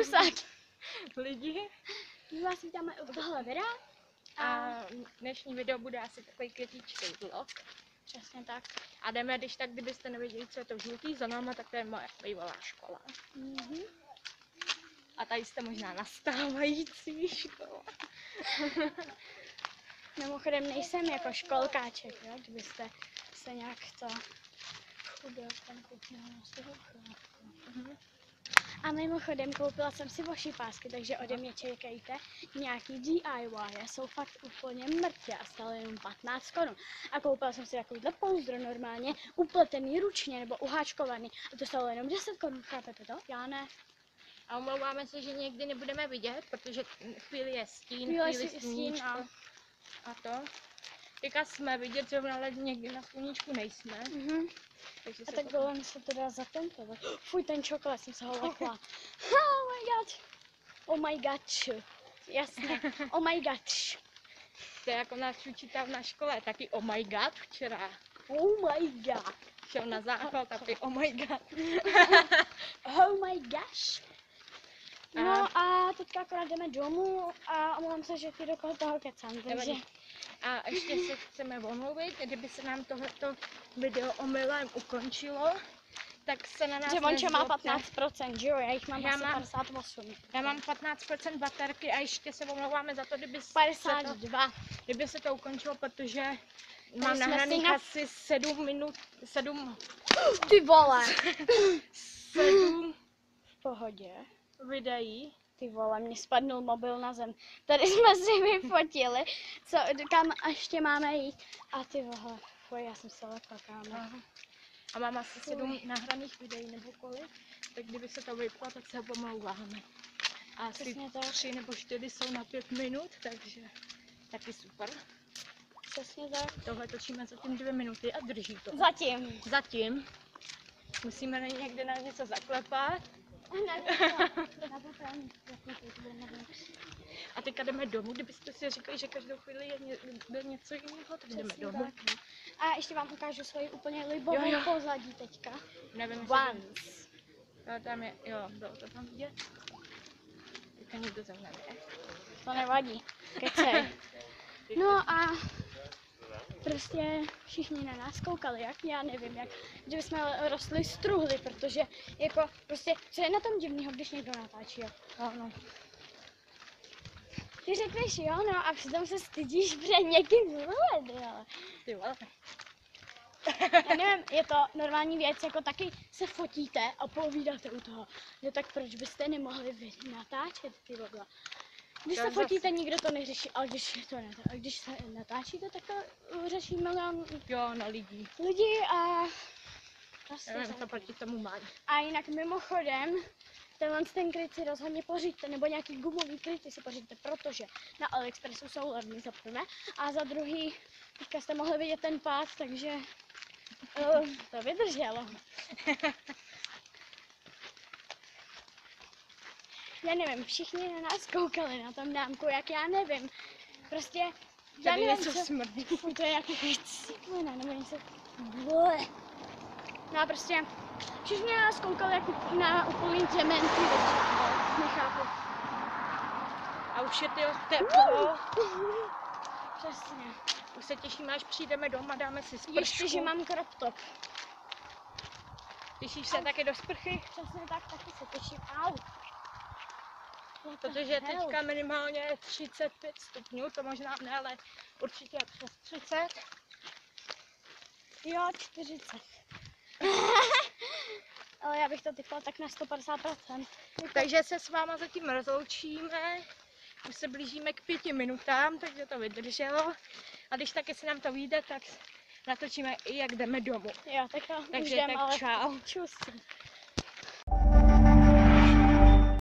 Čusák. lidi. My vás vítáme u tohle videa. A dnešní video bude asi takový kritičký vlog. Přesně tak. A jdeme, když tak, kdybyste nevěděli, co je to žlutý za náma, tak to je moje bývalá škola. Mhm. A tady jste možná nastávající škola. Mimochodem nejsem jako školkáček, jo? kdybyste se nějak to chudil tam kouknul na. Mhm. A mimochodem koupila jsem si voši pásky, takže ode mě čekejte nějaký DIY. Jsou fakt úplně mrtě a stále jenom 15 korun. A koupila jsem si takovýhle pouzdro normálně, upletený ručně nebo uháčkovaný. A to stálo jenom 10 korun, chápete to? Já ne. A omlouváme se, že někdy nebudeme vidět, protože chvíli je stín, Chvíli chvíli, sluníčko a- a to. Teďka jsme vidět zrovna, ale někdy na sluníčku nejsme. Mhm. Takže A tak to... bylo se to dá zatentovat. Fuj, ten čokolád jsem se ho lekla. Oh my god. Oh my god. Jasně. Oh my god. to je jako náš učitel na škole, taky oh my god včera. Oh my god. Šel na záchod, taky oh my god. Oh my gosh. No a teďka akorát jdeme domů a omlouvám se, že ty do toho kecám, takže Nevadí. A ještě se chceme omluvit, kdyby se nám tohleto video omylem ukončilo, tak se na nás že Monča má nezlobte. 15%, že jo, já jich mám Já asi mám- 58. Já mám 15% baterky a ještě se omlouváme za to, kdyby se to, 52. kdyby se to ukončilo, protože mám jsme nahraných na- asi 7 minut, 7, Ty vole. 7 V pohodě. videí. Ty vole, mě spadnul mobil na zem. Tady jsme si vyfotili, co, kam ještě máme jít. A ty vole, fuj, já jsem se lekla, kámo. A mám asi 7 nahraných videí nebo kolik, tak kdyby se to vyplo, tak se omlouváme. A asi. 3 nebo 4 jsou na 5 minut, takže taky super. Přesně tak. Tohle točíme zatím 2 minuty a drží to. Zatím. Zatím. Musíme někde na něco zaklepat. A teďka jdeme domů, kdybyste si říkali, že každou chvíli je ně, jde něco jiného, tak jdeme Přesně domů. tak. A ještě vám ukážu svoji úplně libovou Jo, jo. pozadí teďka. Nevím, Once. jo, tam je, jo, bylo to tam vidět. Teďka někdo za mnou je. To nevadí. Kecej. No a prostě všichni na nás koukali, jak já nevím, jak, že jsme rostli struhli, protože jako prostě, co je na tom divného, když někdo natáčí, jo? No, no. Ty řekneš jo, no a přitom se stydíš před někým vzhled, ale Ty vole. já nevím, je to normální věc, jako taky se fotíte a povídáte u toho, no tak proč byste nemohli vy natáčet ty vole? Když se fotíte, nikdo to neřeší, ale když, to netá, a když se natáčíte, tak to řeší milion Jo, no lidí. lidí a prostě Nevím, co tak. proti tomu mají. A jinak mimochodem, tenhle ten kryt si rozhodně pořiďte, nebo nějaký gumový kryty si pořiďte, protože na AliExpressu jsou levný za prvé a za druhý, teďka jste mohli vidět ten pád, takže uh, to vydrželo. Já nevím, všichni na nás koukali na tom dámku, jak já nevím. Prostě, já Tady nevím, něco co... smrdí. To je nějaký ciklina, nebo něco. Ble. No a prostě všichni na nás koukali jako na úplný dementy, takže nechápu. A už je ty teplo. Přesně. Už se těšíme, až přijdeme doma, dáme si spršku. Ještě, že mám crop top. Těšíš se taky do sprchy? Přesně tak, taky se těším. Au. The Protože hell? teďka minimálně je 35 stupňů, to možná ne, ale určitě přes 30. Jo, 40. Ale já bych to typla tak na 150%. Takže se s váma zatím rozloučíme. Už se blížíme k pěti minutám, takže to vydrželo. A když taky se nám to vyjde, tak natočíme i jak jdeme domů. Jo, tak jo, Takže tak ale čau. čus.